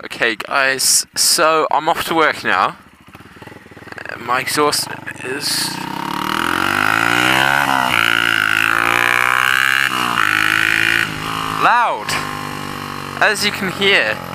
Okay, guys, so I'm off to work now. My exhaust is. loud, as you can hear.